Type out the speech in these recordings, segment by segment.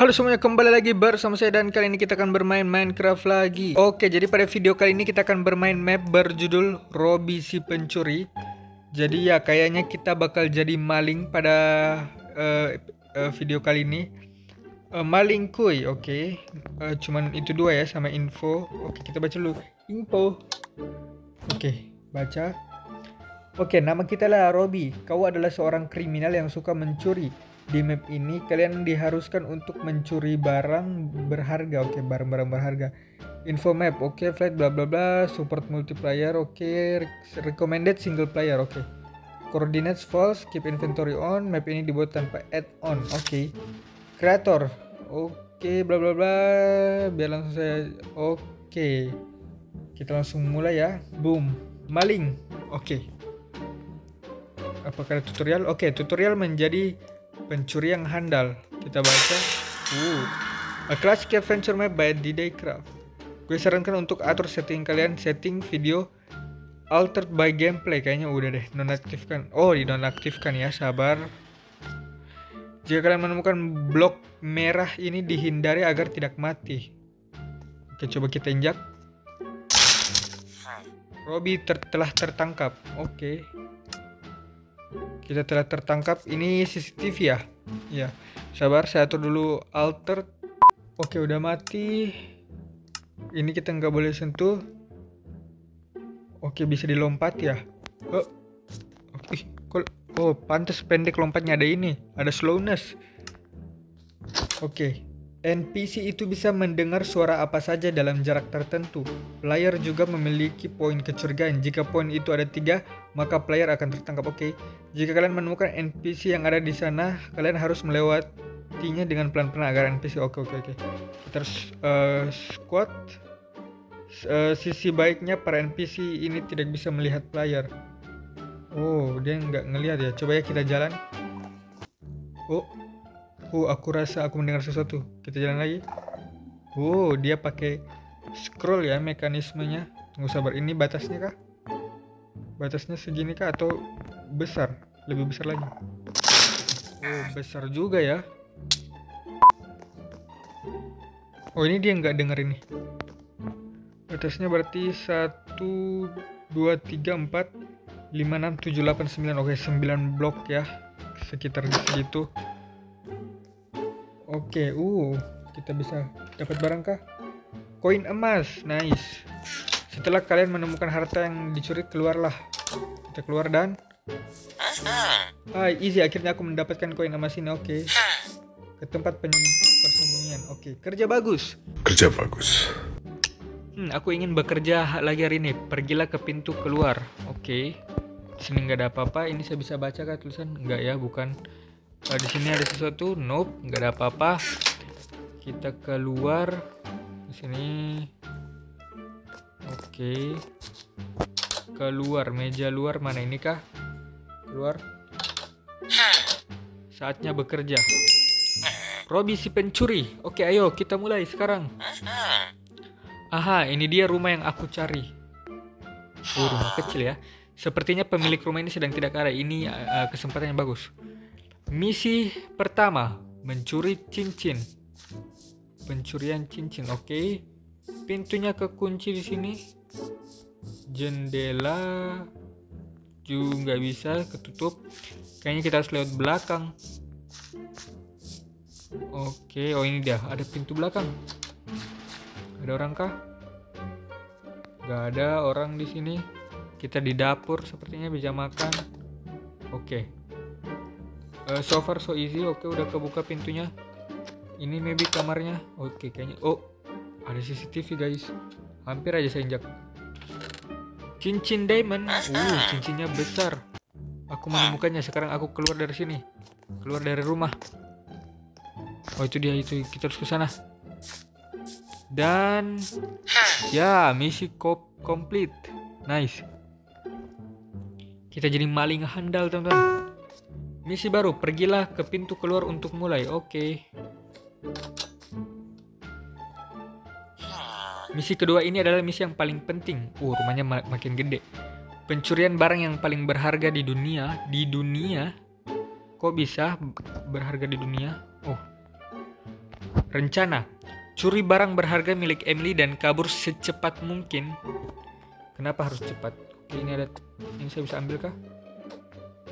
Halo semuanya, kembali lagi bersama saya dan kali ini kita akan bermain Minecraft lagi. Oke, jadi pada video kali ini kita akan bermain map berjudul Robby si pencuri. Jadi ya kayaknya kita bakal jadi maling pada uh, uh, video kali ini. Uh, Maling kuy, oke. Okay. uh, Cuman itu dua ya sama info. Oke, kita baca dulu. Info. Oke, baca. Oke, nama kita lah Robby Kau adalah seorang kriminal yang suka mencuri di map ini kalian diharuskan untuk mencuri barang berharga oke okay, barang-barang berharga info map oke okay, flight bla bla bla support multiplayer oke okay, recommended single player oke okay. coordinates false keep inventory on map ini dibuat tanpa add on oke okay. creator oke okay, bla bla bla biar langsung saya oke okay. kita langsung mulai ya boom maling oke okay. apakah tutorial oke okay, tutorial menjadi Pencuri yang handal. Kita baca. Uh. A Classic Adventure Map by D-Day Craft. Gue sarankan untuk atur setting kalian setting video altered by gameplay kayaknya udah deh nonaktifkan. Oh, di nonaktifkan ya, sabar. Jika kalian menemukan blok merah ini dihindari agar tidak mati. Oke, coba kita injak. Robby ter telah tertangkap. Oke. Kita telah tertangkap. Ini CCTV ya? Ya. Sabar, saya atur dulu alter. Oke, udah mati. Ini kita nggak boleh sentuh. Oke, bisa dilompat ya. Oh. Oke, oh, pantas pendek lompatnya ada ini. Ada slowness. Oke. NPC itu bisa mendengar suara apa saja dalam jarak tertentu. Player juga memiliki poin kecurigaan. Jika poin itu ada tiga, maka player akan tertangkap. Oke, okay. jika kalian menemukan NPC yang ada di sana, kalian harus melewatinya dengan pelan-pelan agar NPC. Oke, okay, oke, okay, oke. Okay. Harus uh, squat. Uh, sisi baiknya para NPC ini tidak bisa melihat player. Oh, dia nggak ngelihat ya. Coba ya kita jalan. Oh, Oh, aku rasa aku mendengar sesuatu. Kita jalan lagi. Oh, dia pakai scroll ya mekanismenya. Tunggu sabar, ini batasnya kah? Batasnya segini kah atau besar? Lebih besar lagi. Oh, besar juga ya. Oh, ini dia nggak dengar ini. Batasnya berarti 1 2 3 4 5 6 7 8 9. Oke, 9 blok ya. Sekitar segitu. Oke, uh, kita bisa dapat barang kah? Koin emas, nice. Setelah kalian menemukan harta yang dicuri, keluarlah. Kita keluar dan Ah, easy. Akhirnya aku mendapatkan koin emas ini. Oke. Okay. Ke tempat persembunyian. Oke, okay. kerja bagus. Kerja bagus. Hmm, aku ingin bekerja lagi hari ini. Pergilah ke pintu keluar. Oke. Okay. Sini nggak ada apa-apa. Ini saya bisa baca kah tulisan? Nggak ya, bukan. Oh, di sini ada sesuatu? Nope, nggak ada apa-apa. Kita keluar di sini. Oke. Keluar meja luar mana ini kah? Keluar. Saatnya bekerja. Robby si pencuri. Oke, ayo kita mulai sekarang. Aha, ini dia rumah yang aku cari. Oh, rumah kecil ya. Sepertinya pemilik rumah ini sedang tidak ada. Ini uh, kesempatan yang bagus. Misi pertama, mencuri cincin. Pencurian cincin, oke. Okay. Pintunya kekunci di sini. Jendela juga bisa ketutup. Kayaknya kita harus lewat belakang. Oke, okay. oh ini dia, ada pintu belakang. Ada orang kah? Gak ada orang di sini. Kita di dapur sepertinya bisa makan. Oke. Okay uh, so far so easy. Oke udah kebuka pintunya. Ini maybe kamarnya. Oke kayaknya oh ada CCTV guys. Hampir aja saya injak. Cincin diamond. Uh cincinnya besar. Aku menemukannya. Sekarang aku keluar dari sini. Keluar dari rumah. Oh itu dia. Itu kita harus ke sana. Dan ya misi kop complete. Nice. Kita jadi maling handal teman-teman Misi baru, pergilah ke pintu keluar untuk mulai. Oke. Okay. Misi kedua ini adalah misi yang paling penting. Uh, rumahnya mak makin gede. Pencurian barang yang paling berharga di dunia. Di dunia? Kok bisa berharga di dunia? Oh. Rencana Curi barang berharga milik Emily dan kabur secepat mungkin. Kenapa harus cepat? Oke, ini ada ini saya bisa ambil kah?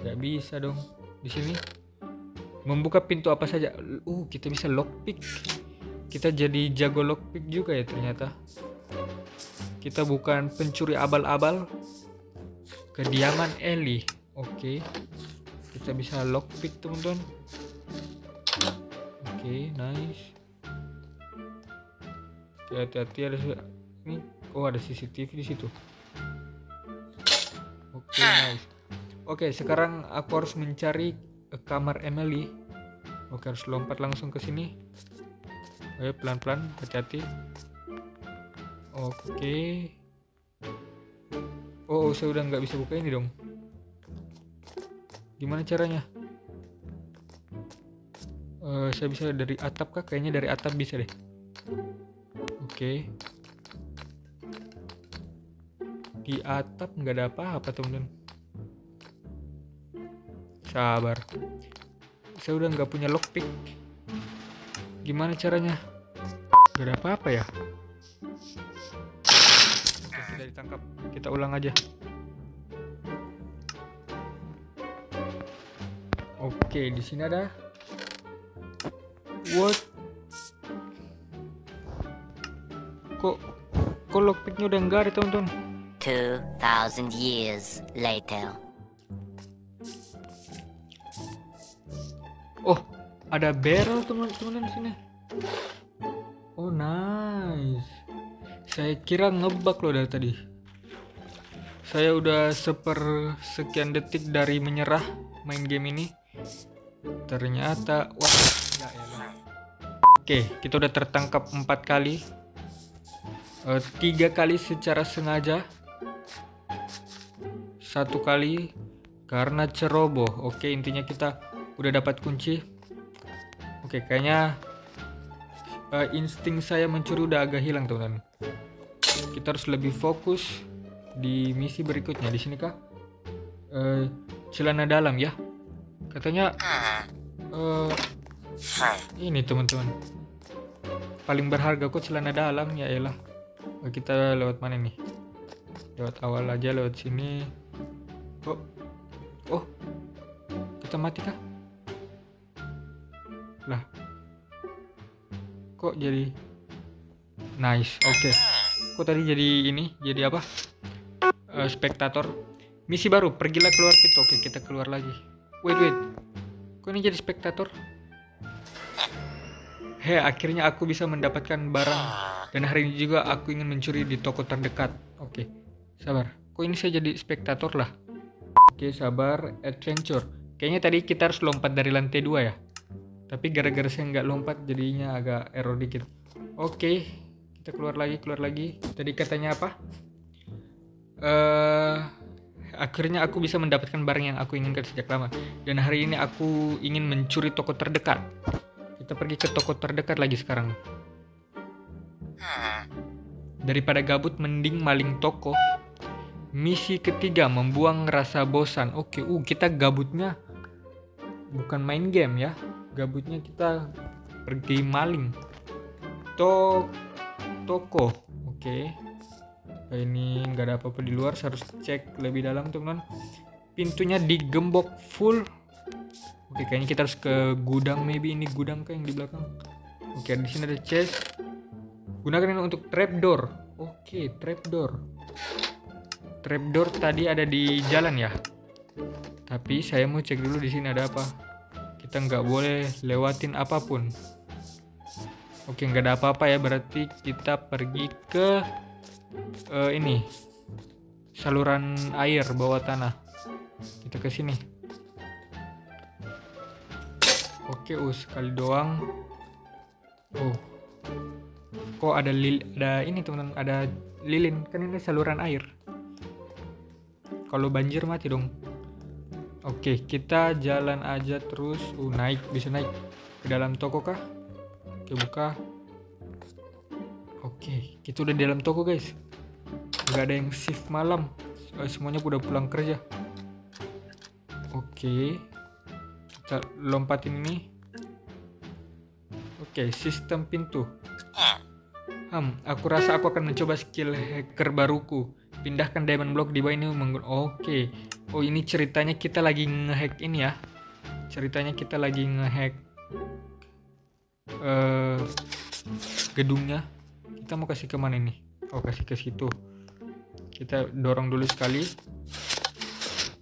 Gak bisa dong. Di sini membuka pintu apa saja. Uh, kita bisa lockpick. Kita jadi jago lockpick juga ya ternyata. Kita bukan pencuri abal-abal. Kediaman Ellie. Oke. Kita bisa lockpick, teman-teman. Oke, nice hati-hati ada ini oh ada CCTV di situ oke okay, nice oke sekarang aku harus mencari kamar Emily. Oke harus lompat langsung ke sini. Oke pelan-pelan hati-hati. Oke. Oh saya udah nggak bisa buka ini dong. Gimana caranya? Uh, saya bisa dari atap kah? Kayaknya dari atap bisa deh. Oke. Di atap nggak ada apa-apa temen-temen. Sabar. Saya udah nggak punya lockpick. Gimana caranya? Gak ada apa-apa ya? Oke, sudah ditangkap. Kita ulang aja. Oke, di sini ada What kok kok lockpicknya udah enggak ada teman-teman 2000 years later ada barrel teman-teman di sini. Oh nice. Saya kira ngebak loh dari tadi. Saya udah seper sekian detik dari menyerah main game ini. Ternyata wah ya elah oke kita udah tertangkap empat kali. Uh, tiga kali secara sengaja. Satu kali karena ceroboh. Oke intinya kita udah dapat kunci oke kayaknya uh, insting saya mencuri udah agak hilang teman-teman. Kita harus lebih fokus di misi berikutnya. Di sini kah uh, celana dalam ya. Katanya uh, ini teman-teman. Paling berharga kok celana dalam ya elah. Oh, kita lewat mana nih lewat awal aja lewat sini. Oh oh. Kita mati kah lah kok jadi nice oke okay. kok tadi jadi ini jadi apa uh, spektator misi baru pergilah keluar pintu oke kita keluar lagi wait wait kok ini jadi spektator He, akhirnya aku bisa mendapatkan barang dan hari ini juga aku ingin mencuri di toko terdekat. Oke, sabar. Kok ini saya jadi spektator lah? Oke, sabar. Adventure. Kayaknya tadi kita harus lompat dari lantai dua ya. Tapi gara-gara saya nggak lompat jadinya agak error dikit. Oke, kita keluar lagi, keluar lagi. Tadi katanya apa? Uh, akhirnya aku bisa mendapatkan barang yang aku inginkan sejak lama. Dan hari ini aku ingin mencuri toko terdekat. Kita pergi ke toko terdekat lagi sekarang. Daripada gabut mending maling toko. Misi ketiga membuang rasa bosan. Oke, uh kita gabutnya bukan main game ya. Gabutnya kita pergi maling. To toko. Oke. Ini nggak ada apa-apa di luar, harus cek lebih dalam teman. Pintunya digembok full. Oke, kayaknya kita harus ke gudang maybe ini gudang kayak yang di belakang. Oke, di sini ada chest. Gunakan ini untuk trapdoor. Oke, trapdoor. Trapdoor tadi ada di jalan ya. Tapi saya mau cek dulu di sini ada apa. Kita nggak boleh lewatin apa pun. Oke, nggak ada apa-apa ya. Berarti kita pergi ke uh, ini saluran air bawah tanah. Kita ke sini. Oke, us sekali doang. Oh, kok ada lil ada ini teman ada lilin kan ini saluran air kalau banjir mati dong oke kita jalan aja terus. Uh naik bisa naik. Ke dalam toko kah? Oke buka. Oke kita udah di dalam toko guys. Nggak ada yang shift malam. Eh, semuanya udah pulang kerja. Oke. Kita lompatin ini. Oke Oke, sistem pintu. Hmm, aku rasa aku akan mencoba skill hacker baruku. Pindahkan diamond block di bawah ini menggun- Oke. Oh, ini ceritanya kita lagi ngehack ini ya. Ceritanya kita lagi ngehack eh gedungnya. Kita mau kasih ke mana ini? Oh, kasih ke situ. Kita dorong dulu sekali.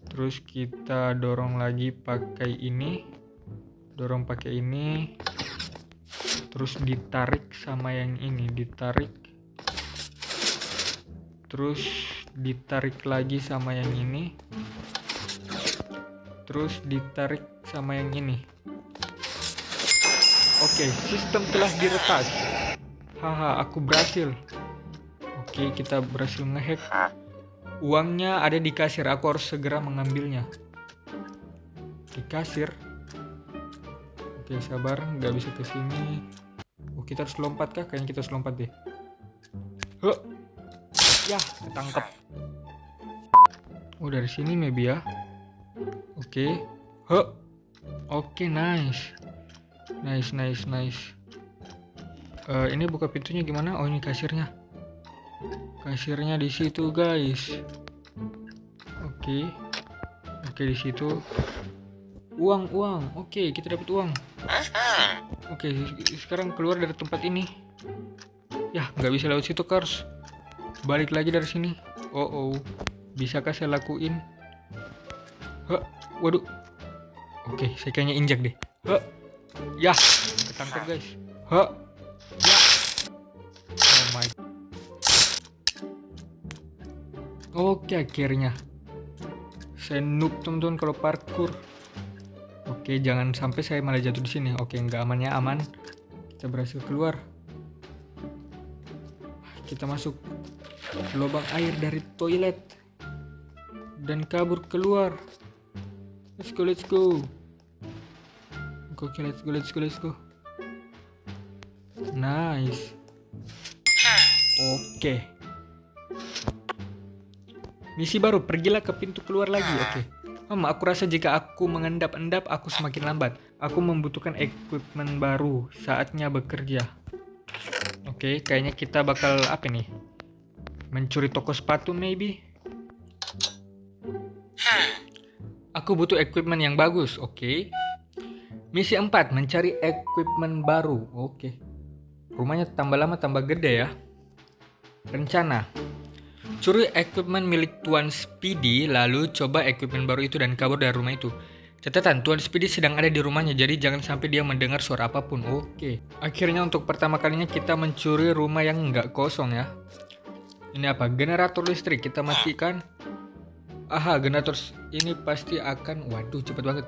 Terus kita dorong lagi pakai ini. Dorong pakai ini terus ditarik sama yang ini ditarik terus ditarik lagi sama yang ini. Terus ditarik sama yang ini. Oke sistem telah diretas. Haha aku berhasil. Oke kita berhasil ngehack. Uangnya ada di kasir aku harus segera mengambilnya. Di kasir. Oke sabar nggak bisa ke sini. Oh, kita harus lompat kah? Kayaknya kita harus lompat deh. Huh. Ya, ketangkep. Oh, dari sini maybe ya. Oke. Huh. Oke, nice. Nice, nice, nice. Eh, ini buka pintunya gimana? Oh, ini kasirnya. Kasirnya di situ, guys. Oke. Oke, di situ. Uang, uang. Oke, kita dapat uang. Oke, sekarang keluar dari tempat ini. Ya, nggak bisa lewat situ, Kars. Balik lagi dari sini. Oh, oh. Bisakah saya lakuin? Hah, waduh. Oke, saya kayaknya injak deh. Hah. Ya, ketangkep, guys. Hah. Ya. Oh my. Oke, akhirnya. Saya noob, teman-teman, kalau parkour. Oke, jangan sampai saya malah jatuh di sini. Oke, nggak amannya aman. Kita berhasil keluar. Kita masuk lubang air dari toilet dan kabur keluar. Let's go, let's go. Oke, let's go, let's go, let's go. Nice. Oke. Misi baru, pergilah ke pintu keluar lagi. Oke. Hmm, aku rasa jika aku mengendap-endap, aku semakin lambat. Aku membutuhkan equipment baru. Saatnya bekerja. Oke, kayaknya kita bakal apa nih? Mencuri toko sepatu maybe? Aku butuh equipment yang bagus, oke. Misi 4, mencari equipment baru. Oke. Rumahnya tambah lama tambah gede ya. Rencana. Curi equipment milik Tuan Speedy, lalu coba equipment baru itu dan kabur dari rumah itu. Catatan, Tuan Speedy sedang ada di rumahnya, jadi jangan sampai dia mendengar suara apa pun. Oke. Akhirnya untuk pertama kalinya kita mencuri rumah yang nggak kosong ya. Ini apa? Generator listrik kita matikan. Aha, generator ini pasti akan... Waduh, cepet banget.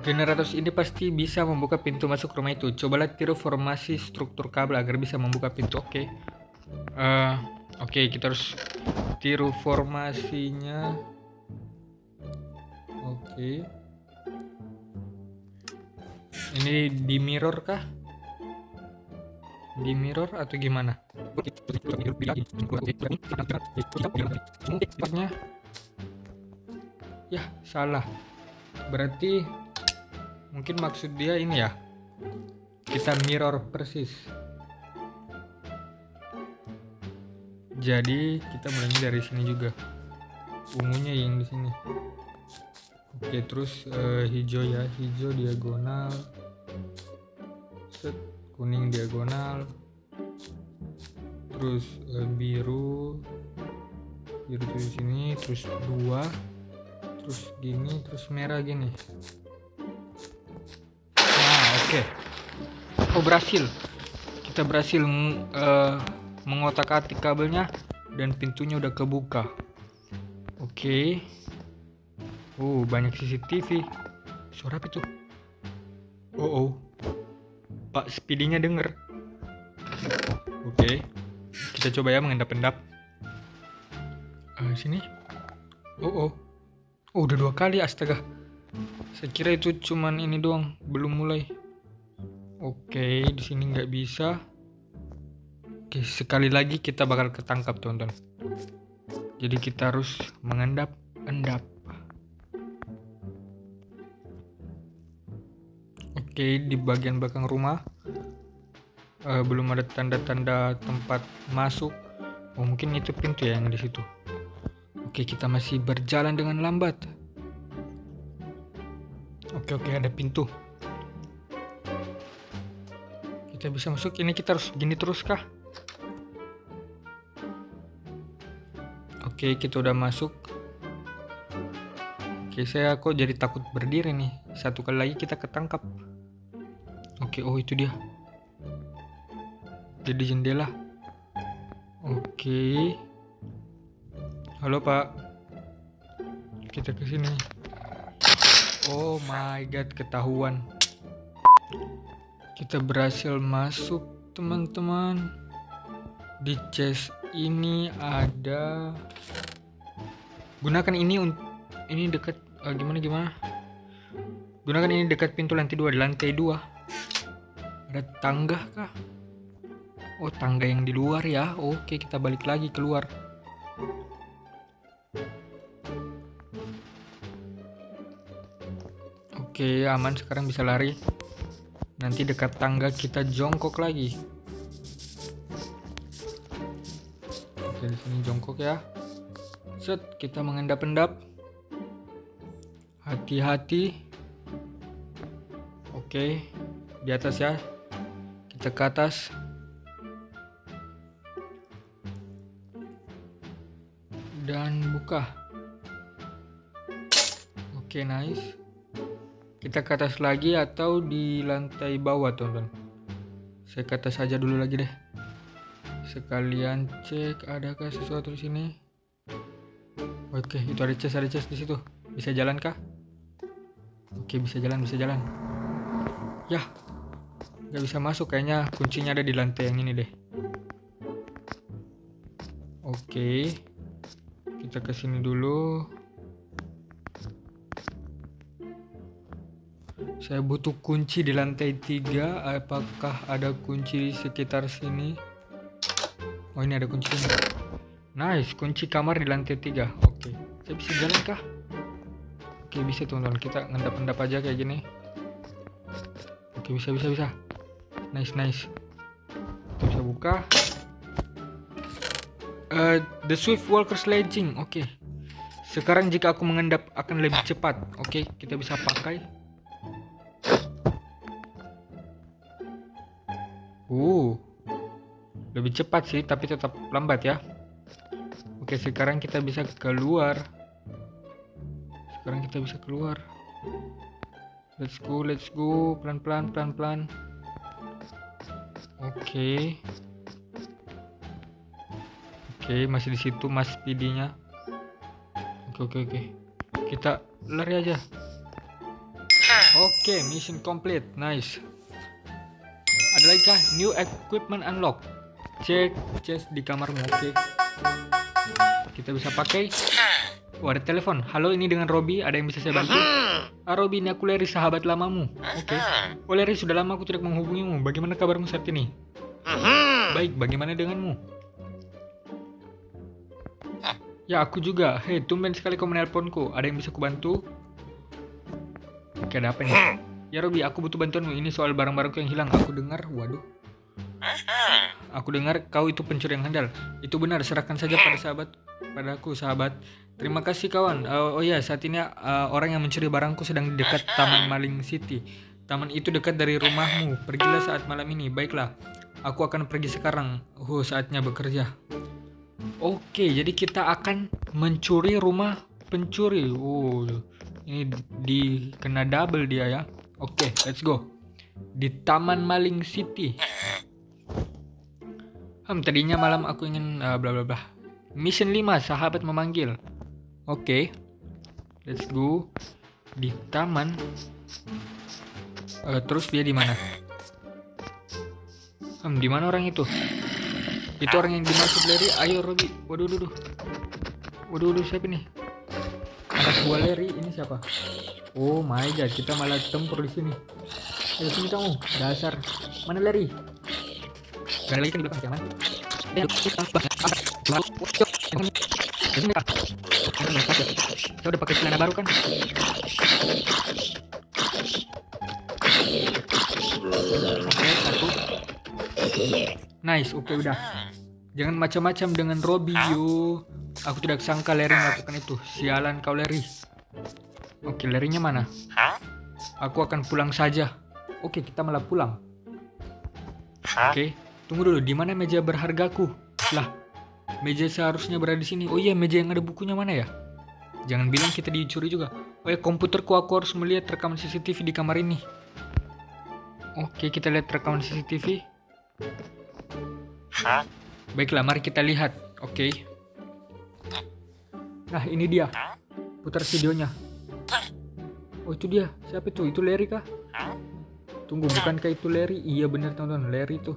Generator ini pasti bisa membuka pintu masuk rumah itu. Cobalah tiru formasi struktur kabel agar bisa membuka pintu. Oke. Eh, Oke, kita harus tiru formasinya. Oke. Ini di mirror kah? Di mirror atau gimana? Ya, salah. Berarti mungkin maksud dia ini ya. Kita mirror persis. Jadi kita mulainya dari sini juga. Ungunya yang di sini. Oke, terus eh, hijau ya, hijau diagonal. Set, kuning diagonal. Terus eh, biru biru di sini, terus dua, terus gini, terus merah gini. Nah, oke. Oh, berhasil. Kita berhasil ng- eh, mengotak-atik kabelnya dan pintunya udah kebuka. Oke. Oh, banyak CCTV. Suara apa itu? Oh, oh. Pak Speedy-nya denger. Oke. Kita coba ya mengendap-endap. Eh, sini. Oh, oh. Oh, udah dua kali astaga. Saya kira itu cuman ini doang, belum mulai. Oke, di sini nggak bisa. Oke, sekali lagi kita bakal ketangkap, teman-teman. Jadi kita harus mengendap-endap. Oke, di bagian belakang rumah Eh, belum ada tanda-tanda tempat masuk. Oh, mungkin itu pintu ya yang di situ. Oke, kita masih berjalan dengan lambat. Oke, oke, ada pintu. Kita bisa masuk. Ini kita harus gini terus kah? Oke, kita udah masuk. Oke, saya kok jadi takut berdiri nih. Satu kali lagi kita ketangkap. Oke, oh itu dia. Jadi jendela. Oke. Halo, Pak. Kita ke sini. Oh my god, ketahuan. Kita berhasil masuk, teman-teman. Di chest ini ada gunakan ini ini dekat eh, gimana gimana gunakan ini dekat pintu lantai dua di lantai dua ada tangga kah oh tangga yang di luar ya oke kita balik lagi keluar oke aman sekarang bisa lari nanti dekat tangga kita jongkok lagi Oke, di sini jongkok ya. Set, kita mengendap-endap. Hati-hati. Oke, di atas ya. Kita ke atas. Dan buka. Oke, nice. Kita ke atas lagi atau di lantai bawah, teman-teman. Saya ke atas saja dulu lagi deh sekalian cek adakah sesuatu di sini oke itu ada chest ada chest di situ bisa jalan kah oke bisa jalan bisa jalan ya nggak bisa masuk kayaknya. Kuncinya ada di lantai yang ini deh. Oke. Kita ke sini dulu. Saya butuh kunci di lantai tiga. Apakah ada kunci di sekitar sini? Oh ini ada kunci ini. Nice, kunci kamar di lantai 3 Oke, saya bisa jalan kah? Oke bisa teman-teman, kita ngendap-endap aja kayak gini. Oke bisa bisa bisa. Nice nice. Kita buka. Uh, the Swift Walker Sledging, oke. Sekarang jika aku mengendap akan lebih cepat. Oke, kita bisa pakai. Uh, lebih cepat sih tapi tetap lambat ya oke sekarang kita bisa keluar sekarang kita bisa keluar let's go let's go pelan pelan pelan pelan oke. Oke masih di situ mas speedinya oke oke oke. Kita lari aja. Oke mission complete. Nice. Ada lagi kah? New equipment unlock. Cek chest di kamarmu oke. Okay. kita bisa pakai Oh ada telepon. Halo ini dengan Robi. Ada yang bisa saya bantu? Ah Robi ini aku Larry sahabat lamamu. Oke. Okay. Oh Larry sudah lama aku tidak menghubungimu. Bagaimana kabarmu saat ini? Baik bagaimana denganmu? Ya aku juga. Hei tumben sekali kau menelponku. Ada yang bisa kubantu? Oke ada apa nih Ya Robi aku butuh bantuanmu. Ini soal barang-barangku yang hilang. Aku dengar. Waduh. Aku dengar kau itu pencuri yang handal. Itu benar, serahkan saja pada sahabat, padaku sahabat. Terima kasih kawan. Uh, oh ya, saat ini uh, orang yang mencuri barangku sedang di dekat Taman Maling City. Taman itu dekat dari rumahmu. Pergilah saat malam ini. Baiklah, aku akan pergi sekarang. Oh, saatnya bekerja. Oke, jadi kita akan mencuri rumah pencuri. Oh, ini dikena double dia ya. Oke, let's go. Di Taman Maling City. Hmm, tadinya malam aku ingin uh, bla bla bla. Mission 5, sahabat memanggil. Oke. Okay. Let's go. Di taman. Uh, terus dia di mana? Hmm, di mana orang itu? Itu orang yang dimaksud Larry. Ayo Robi. Waduh, waduh, waduh. Waduh, waduh, siapa nih? Anak buah Larry ini siapa? Oh my god, kita malah tempur di sini. Ayo sini kamu, dasar. Mana Larry? Gak lagi kan di belakang Kita udah pakai celana baru kan? Nice, oke udah. Jangan macam-macam dengan Robby yo. Aku tidak sangka Larry melakukan itu. Sialan kau Larry. Oke, Larrynya mana? Aku akan pulang saja. Oke, kita malah pulang. Oke, tunggu dulu. Di mana meja berhargaku? Lah, meja seharusnya berada di sini. Oh iya, meja yang ada bukunya mana ya? Jangan bilang kita dicuri juga. Oh ya, komputerku aku harus melihat rekaman CCTV di kamar ini. Oke, kita lihat rekaman CCTV. Baiklah, mari kita lihat. Oke. Nah, ini dia. Putar videonya. Oh, itu dia. Siapa itu? Itu Larry kah? Tunggu, bukankah itu Larry? Iya benar, teman-teman. Larry itu.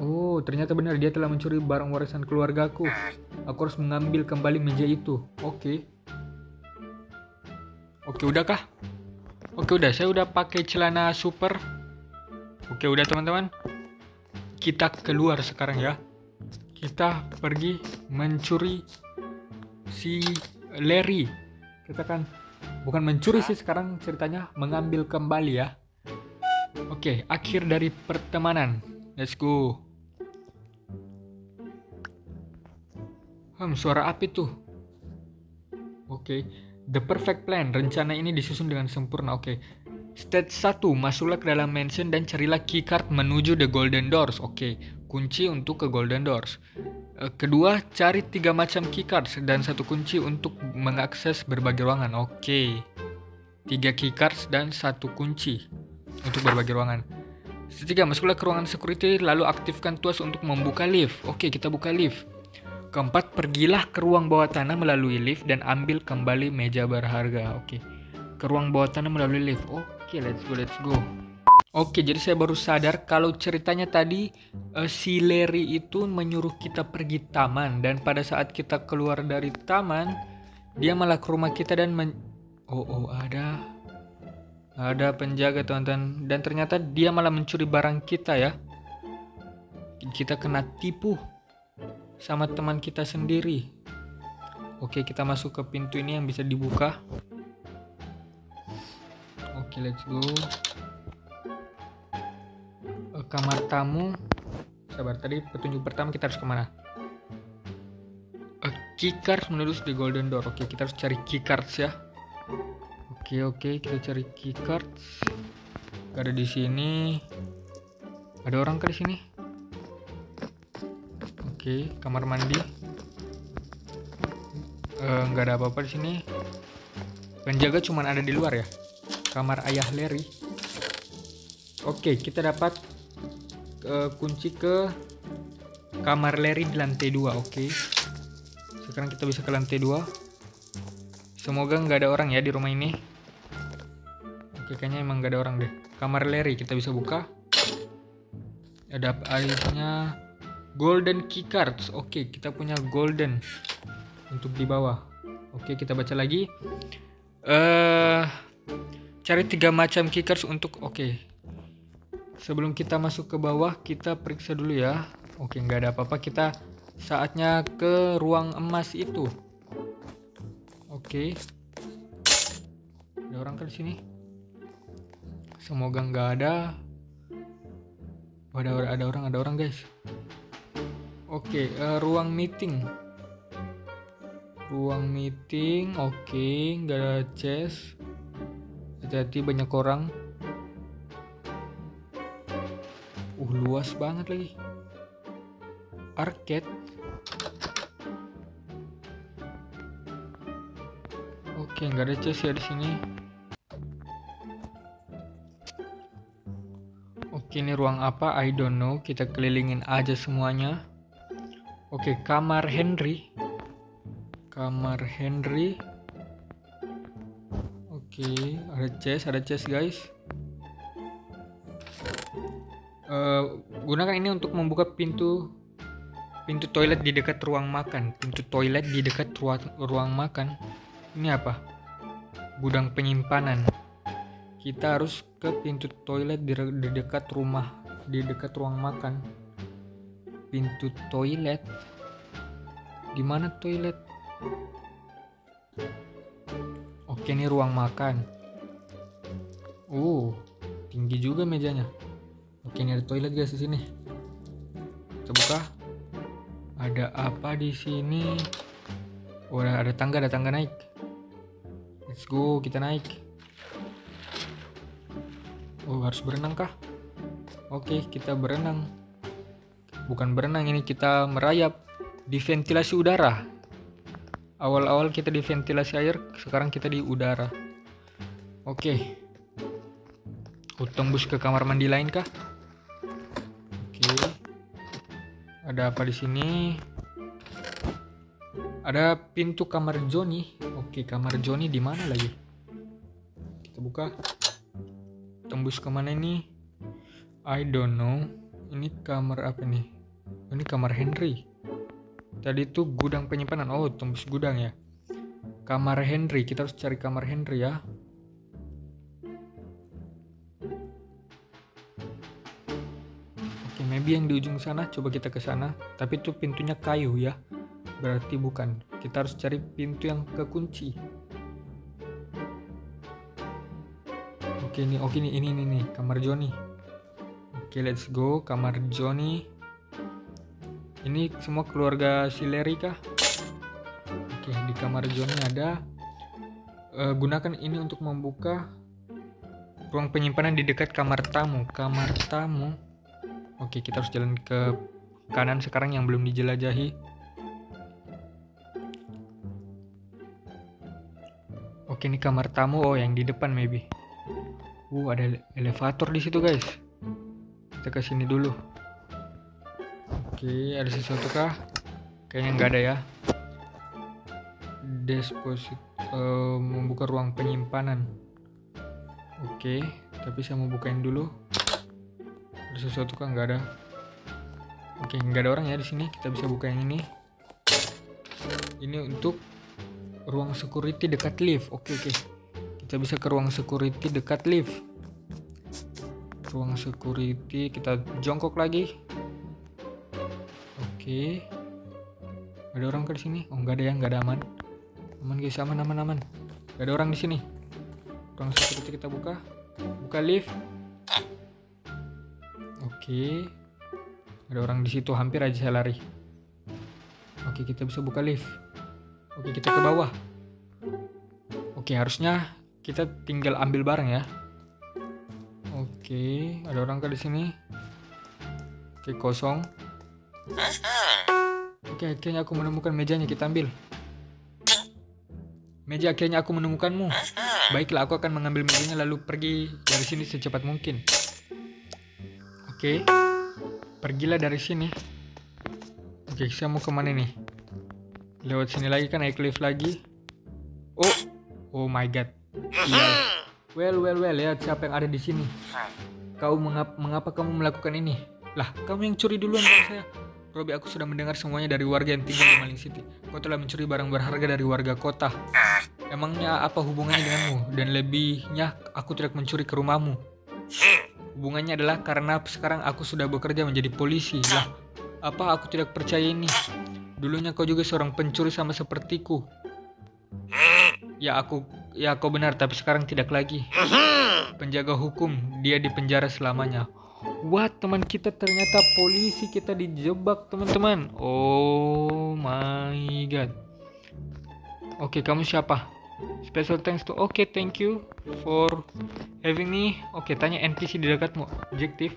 Oh, ternyata benar dia telah mencuri barang warisan keluargaku. Aku harus mengambil kembali meja itu. Oke. Oke, udah kah? Oke, udah. Saya udah pakai celana super. Oke, udah teman-teman. Kita keluar sekarang ya. Kita pergi mencuri si Larry. Kita kan bukan mencuri sih sekarang ceritanya mengambil kembali ya. Oke, akhir dari pertemanan. Let's go. Hmm, suara api tuh. Oke, the perfect plan. Rencana ini disusun dengan sempurna. Oke. Stage 1, masuklah ke dalam mansion dan carilah keycard menuju the golden doors. Oke, kunci untuk ke golden doors. Eh, Kedua, cari tiga macam keycards dan satu kunci untuk mengakses berbagai ruangan. Oke. Tiga keycards dan satu kunci untuk berbagai ruangan. Ketiga, masuklah ke ruangan security lalu aktifkan tuas untuk membuka lift. Oke, kita buka lift. Keempat, pergilah ke ruang bawah tanah melalui lift dan ambil kembali meja berharga. Oke. Ke ruang bawah tanah melalui lift. Oke, let's go, let's go. Oke, jadi saya baru sadar kalau ceritanya tadi eh, si Larry itu menyuruh kita pergi taman dan pada saat kita keluar dari taman, dia malah ke rumah kita dan men Oh, oh, ada ada penjaga teman-teman dan ternyata dia malah mencuri barang kita ya. Kita kena tipu sama teman kita sendiri. Oke, kita masuk ke pintu ini yang bisa dibuka. Oke, let's go. Eh, kamar tamu. Sabar, tadi petunjuk pertama kita harus ke mana? Uh, keycards menuju di golden door. Oke, kita harus cari keycards ya. Oke, oke, kita cari keycards. Gak ada di sini. Ada orang kah di sini? Oke, kamar mandi. Eh, nggak ada apa-apa di sini. Penjaga cuman ada di luar ya. Kamar ayah Larry. Oke, kita dapat eh, kunci ke kamar Larry di lantai 2. Oke. Sekarang kita bisa ke lantai 2. Semoga nggak ada orang ya di rumah ini. Oke, kayaknya emang nggak ada orang deh. Kamar Larry kita bisa buka. Ada airnya golden key cards. Oke, kita punya golden untuk di bawah. Oke, kita baca lagi. Eh cari tiga macam key cards untuk oke. Sebelum kita masuk ke bawah, kita periksa dulu ya. Oke, nggak ada apa-apa. Kita saatnya ke ruang emas itu. Oke. Ada orang kan sini? Semoga nggak ada. Ada ada orang, ada orang guys. Oke, eh, ruang meeting. Ruang meeting, oke, nggak ada chest. Hati-hati banyak orang. Uh, luas banget lagi. Arcade. Oke, nggak ada chest ya di sini. Oke, ini ruang apa? I don't know. Kita kelilingin aja semuanya. Oke, kamar Henry. Kamar Henry. Oke, ada chest, ada chest guys. Eh, gunakan ini untuk membuka pintu pintu toilet di dekat ruang makan. Pintu toilet di dekat ruang, ruang makan. Ini apa? Gudang penyimpanan. Kita harus ke pintu toilet di, dekat rumah, di dekat ruang makan. Pintu toilet. Di mana toilet? Oke, ini ruang makan. Uh, tinggi juga mejanya oke ini ada toilet guys di sini kita buka ada apa di sini oh ada tangga ada tangga naik let's go kita naik oh harus berenang kah oke kita berenang bukan berenang ini kita merayap di ventilasi udara awal-awal kita di ventilasi air sekarang kita di udara oke Aku tembus ke kamar mandi lain kah? Oke. Ada apa di sini? Ada pintu kamar Johnny. Oke, kamar Johnny di mana lagi? Kita buka. Tembus ke mana ini? I don't know. Ini kamar apa nih? Ini kamar Henry. Tadi itu gudang penyimpanan. Oh, tembus gudang ya. Kamar Henry. Kita harus cari kamar Henry ya. maybe yang di ujung sana coba kita ke sana tapi itu pintunya kayu ya berarti bukan kita harus cari pintu yang kekunci oke nih oke nih ini ini nih kamar Johnny oke let's go kamar Johnny ini semua keluarga si Larry kah oke di kamar Johnny ada uh, gunakan ini untuk membuka ruang penyimpanan di dekat kamar tamu kamar tamu Oke, kita harus jalan ke kanan sekarang yang belum dijelajahi. Oke, ini kamar tamu. Oh, yang di depan maybe. Uh, ada elevator di situ, guys. Kita ke sini dulu. Oke, ada sesuatu kah? Kayaknya nggak ada ya. Deposit uh, membuka ruang penyimpanan. Oke, tapi saya mau bukain dulu ada sesuatu kan nggak ada oke nggak ada orang ya di sini kita bisa buka yang ini ini untuk ruang security dekat lift oke oke kita bisa ke ruang security dekat lift. Ruang security kita jongkok lagi. Oke. Ada orang ke sini? Oh nggak ada ya nggak ada aman. Aman guys aman aman aman. Nggak ada orang di sini. Ruang security kita buka. Buka lift. Oke. Ada orang di situ hampir aja saya lari. Oke, kita bisa buka lift. Oke, kita ke bawah. Oke, harusnya kita tinggal ambil barang ya. Oke, ada orang ke di sini. Oke, kosong. Oke, akhirnya aku menemukan mejanya, kita ambil. Meja akhirnya aku menemukanmu. Baiklah, aku akan mengambil mejanya lalu pergi dari sini secepat mungkin. Oke. Pergilah dari sini. Oke, saya mau ke mana nih? Lewat sini lagi kan naik lift lagi. Oh, oh my god. Iya. Well, well, well, lihat siapa yang ada di sini. Kau mengap mengapa kamu melakukan ini? Lah, kamu yang curi duluan dari saya. Robi, aku sudah mendengar semuanya dari warga yang tinggal di Maling City. Kau telah mencuri barang berharga dari warga kota. Emangnya apa hubungannya denganmu? Dan lebihnya, aku tidak mencuri ke rumahmu. Hubungannya adalah karena sekarang aku sudah bekerja menjadi polisi. Lah, apa aku tidak percaya ini? Dulunya kau juga seorang pencuri sama sepertiku. Ya aku, ya kau benar, tapi sekarang tidak lagi. Penjaga hukum, dia di penjara selamanya. Wah, teman kita ternyata polisi kita dijebak, teman-teman. Oh my god. Oke, kamu siapa? Special thanks to Oke, okay, thank you for having me. Oke, okay, tanya NPC di dekatmu. Objektif.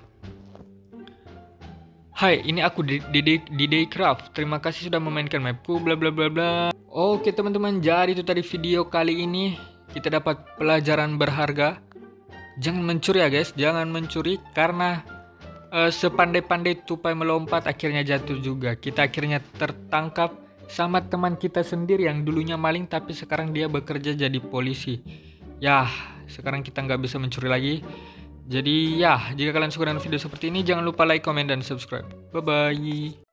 Hai, ini aku di di Daycraft. Terima kasih sudah memainkan mapku bla bla bla bla. Oke, teman-teman, jadi itu tadi video kali ini kita dapat pelajaran berharga. Jangan mencuri ya, guys. Jangan mencuri karena uh, sepandai-pandai tupai melompat akhirnya jatuh juga. Kita akhirnya tertangkap sama teman kita sendiri yang dulunya maling tapi sekarang dia bekerja jadi polisi. Ya, sekarang kita nggak bisa mencuri lagi. Jadi ya, jika kalian suka dengan video seperti ini, jangan lupa like, comment, dan subscribe. Bye-bye.